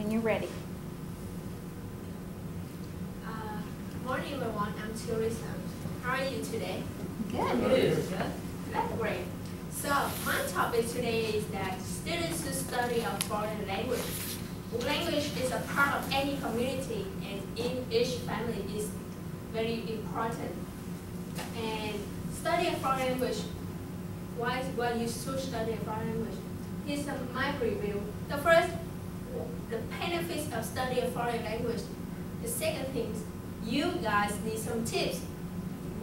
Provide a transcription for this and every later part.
when you're ready. Uh, morning, everyone. I'm Teresa. How are you today? Good. Good. That's great. So my topic today is that students who study a foreign language. Language is a part of any community and in each family is very important. And study a foreign language, why, why you should study a foreign language? Here's my review. The first, the benefits of studying a foreign language. The second thing, you guys need some tips.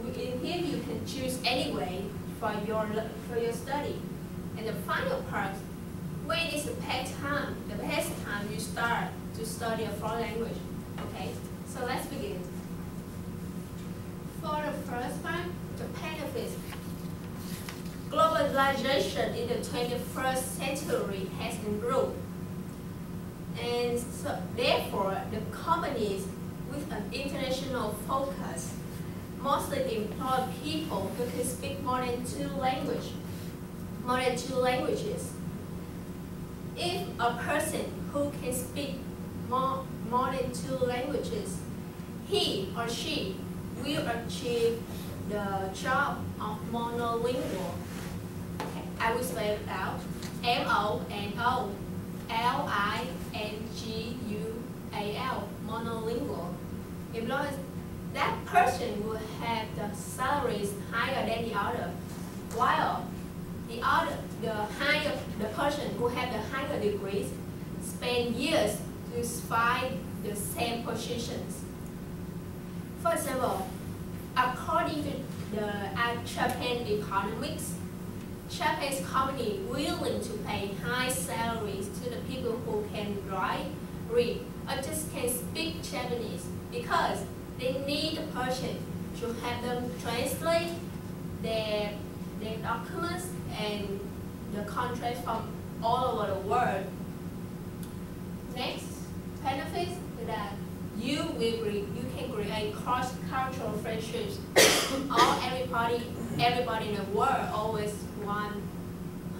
In here you can choose any way for your, for your study. And the final part, when is the best time, the best time you start to study a foreign language? Okay, so let's begin. For the first part, the benefits. Globalization in the 21st century has improved. And so therefore, the companies with an international focus mostly employ people who can speak more than two languages. More than two languages. If a person who can speak more, more than two languages, he or she will achieve the job of monolingual. I will spell it out. M-O-N-O L-I-N-G-U-A-L, monolingual. Employees that person will have the salaries higher than the other, while the other, the higher, the person who have the higher degrees spend years to find the same positions. For example, according to the Japan economics, Japanese company willing to pay high salaries to the people who can write, read, or just can speak Japanese because they need a person to help them translate their, their documents and the contracts from all over the world. Next, benefits that you will you can create cross-cultural friendships. all everybody everybody in the world always want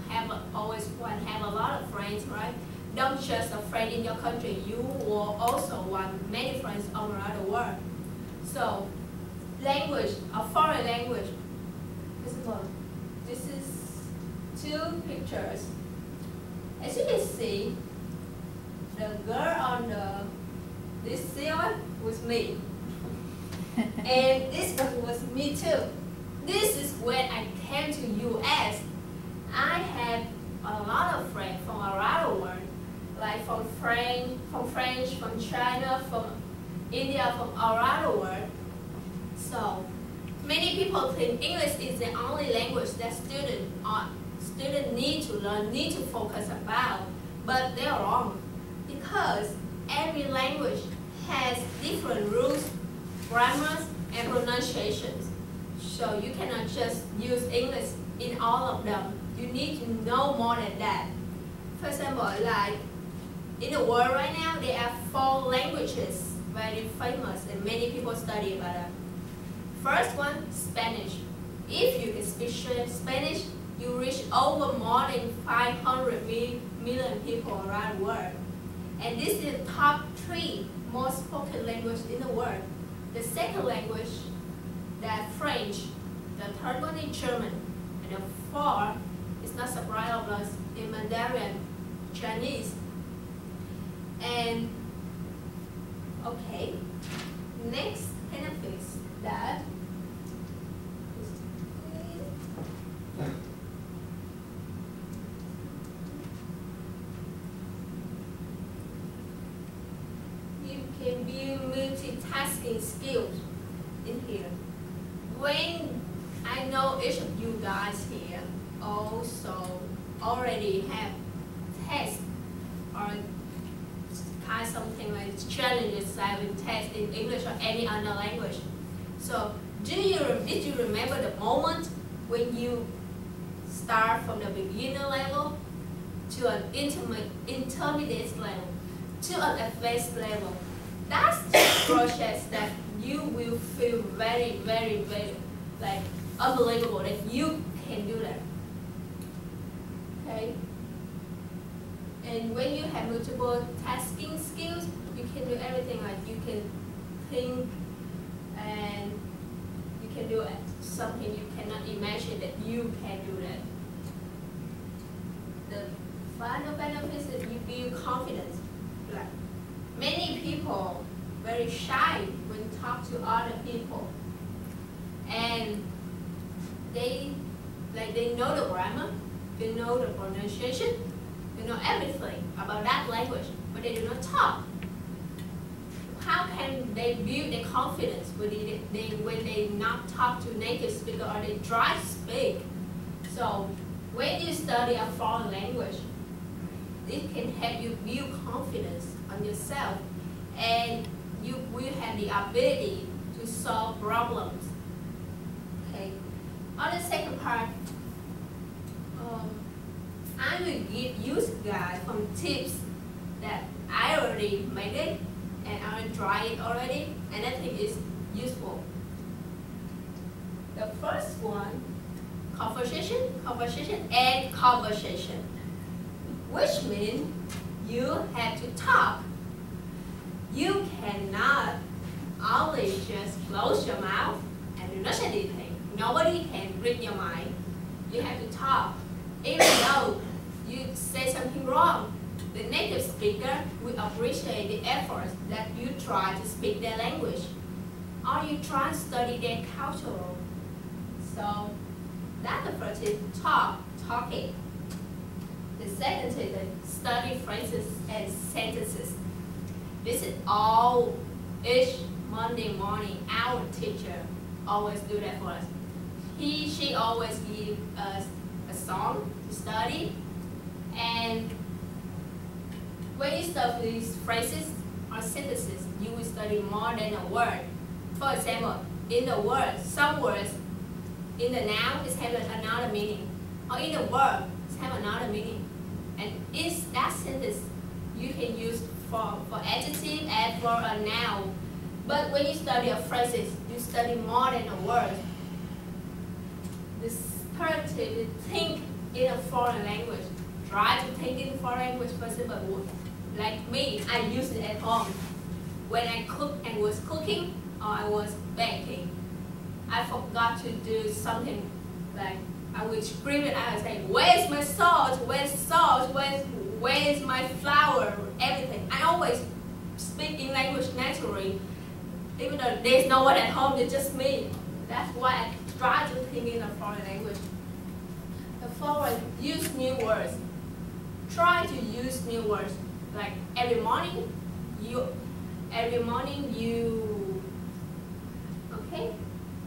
have a, always want have a lot of friends, right? Don't just a friend in your country. You will also want many friends all around the world. So, language, a foreign language. This is one. This is two pictures. As you can see, the girl on the this one was me. and this one was me too. This is when I came to US. I had a lot of friends from around the world, like from French, from French, from China, from India from around the world. So many people think English is the only language that students are uh, students need to learn, need to focus about, but they're wrong because every language has different rules, grammars, and pronunciations. So you cannot just use English in all of them. You need to know more than that. For example, like in the world right now, there are four languages very famous and many people study about it. First one, Spanish. If you can speak Spanish, you reach over more than 500 million people around the world. And this is the top three most spoken language in the world. The second language, that French. The third one is German. And the fourth, is not surprising of us, in Mandarin, Chinese. And Okay. Next benefits that you can build multitasking skills in here. When I know each of you guys here also already have tests or kind of something like challenges like test in English or any other language. So do you did you remember the moment when you start from the beginner level to an intermediate level to an advanced level? That's the process that you will feel very, very, very like unbelievable that you can do that. Okay? And when you have multiple tasking skills, you can do everything like you can think and you can do something you cannot imagine that you can do that. The final benefit is you build confidence. Like many people very shy when talk to other people. And they like they know the grammar, they know the pronunciation, they know everything about that language, but they do not talk. How can they build their confidence when they, they when they not talk to native speaker or they to speak? So when you study a foreign language, it can help you build confidence on yourself and you will have the ability to solve problems. Okay. On the second part, um, I will give you guys some tips that I already made it and I will try it already and I think it's useful. The first one, conversation, conversation, and conversation, which means you have to talk. You cannot only just close your mouth and do not anything. Nobody can read your mind. You have to talk. Even though you say something wrong, the native speaker will appreciate the efforts that you try to speak their language. Or you try to study their culture. So that's the first is talk, talking. The second is study phrases and sentences. This is all each Monday morning our teacher always do that for us. He, she always give us a song to study and when you study these phrases or sentences, you will study more than a word. For example, in the word, some words in the noun is have another meaning, or in the verb it have another meaning. And in that sentence, you can use for, for adjective and for a noun. But when you study a phrases, you study more than a word. This tip is think in a foreign language. Try to think in foreign language, example, like me, I use it at home. When I cook and was cooking or I was baking, I forgot to do something like I would scream it out and say, where's my salt, where's salt, where's, where's my flour, always speak in language naturally, even though there's no one at home, it's just me. That's why I try to think in a foreign language. The fourth, use new words. Try to use new words. Like every morning, you, every morning you, okay?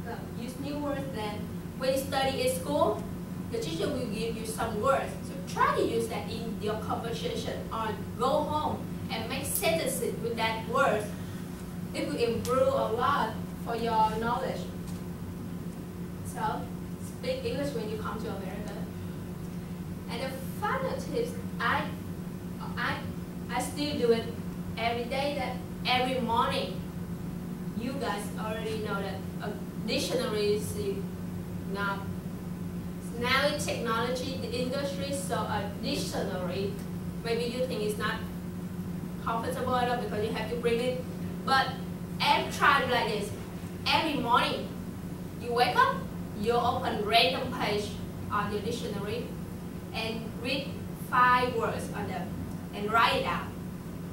Uh, use new words then. When you study in school, the teacher will give you some words. So try to use that in your conversation or go home and make sentences with that word. It will improve a lot for your knowledge. So speak English when you come to America. And the final tips, I, I, I still do it every day. That every morning, you guys already know that a dictionary is not now in technology the industry so a dictionary maybe you think it's not comfortable all because you have to bring it. But every try like this every morning you wake up you open random page on your dictionary and read five words on them and write it down.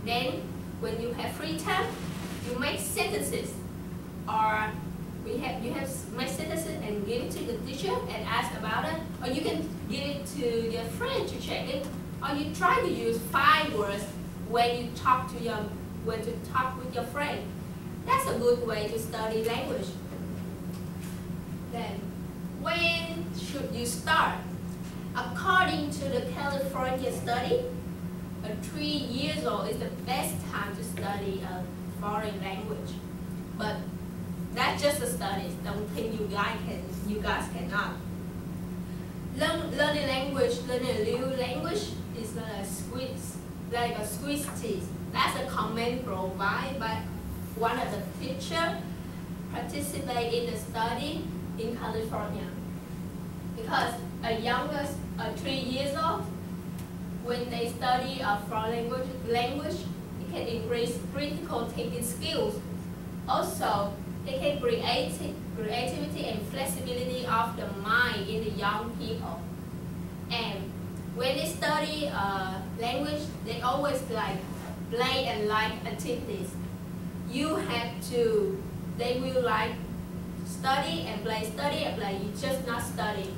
Then when you have free time you make sentences. Or we have you have make sentences and give it to the teacher and ask about it, or you can give it to your friend to check it, or you try to use five words when you talk to your when to talk with your friend. That's a good way to study language. Then, when should you start? According to the California study, a three years old is the best time to study a foreign language. But that's just a study. Don't think you guys can you guys cannot. Learn, learning language, learning a new language is like a squeeze, like a squeeze teeth. That's a comment provided by one of the teacher participate in the study in California. Because a youngest, a three years old, when they study a foreign language, language, it can increase critical thinking skills. Also, it can create creativity and flexibility of the mind in the young people. And when they study a language, they always like play and like activities. You have to, they will like study and play, study and play, you just not study.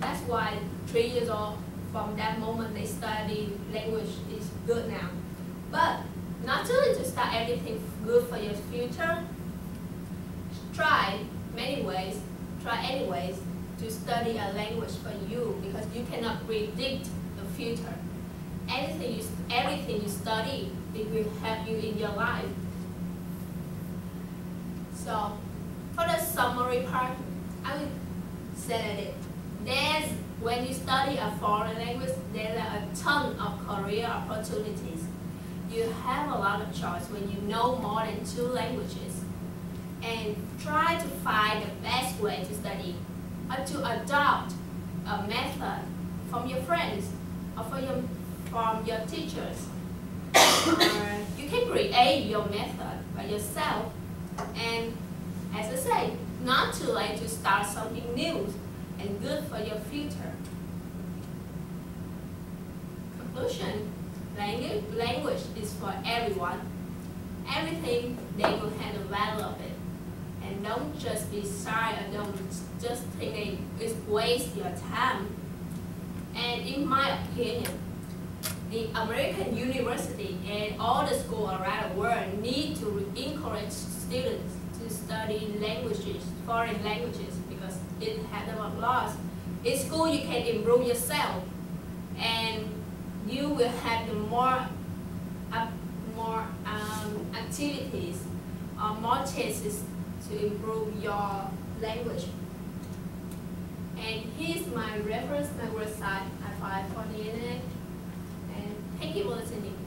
That's why three years old, from that moment they study language is good now. But not only to start everything good for your future, try many ways, try any ways to study a language for you because you cannot predict the future. Anything you, everything you study, it will help you in your life. So, for the summary part, I will say that There's, when you study a foreign language, there are a ton of career opportunities. You have a lot of choice when you know more than two languages. And try to find the best way to study or to adopt a method from your friends or from your, from your teachers. you can create your method by yourself. And as I say, not too late to start something new and good for your future. Conclusion, language, language is for everyone. Everything, they will have the value of it. And don't just be shy or don't just think it's waste your time. And in my opinion, the American university and all the schools around the world need to encourage students to study languages, foreign languages, because it has a loss. In school, you can improve yourself, and you will have more, uh, more um, activities or more chances to improve your language. And here's my reference, my website I find for the internet. Thank you for listening.